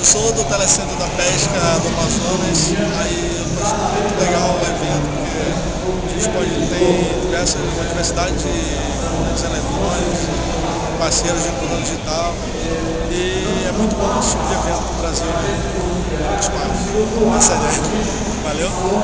Eu sou do Telecentro da Pesca do Amazonas, aí eu acho muito legal o evento, porque a gente pode ter diversas, uma diversidade de eletrônicos, parceiros de inclusão digital, e é muito bom esse tipo de evento no Brasil, né? Muito espaço. Excelente. Né? Valeu.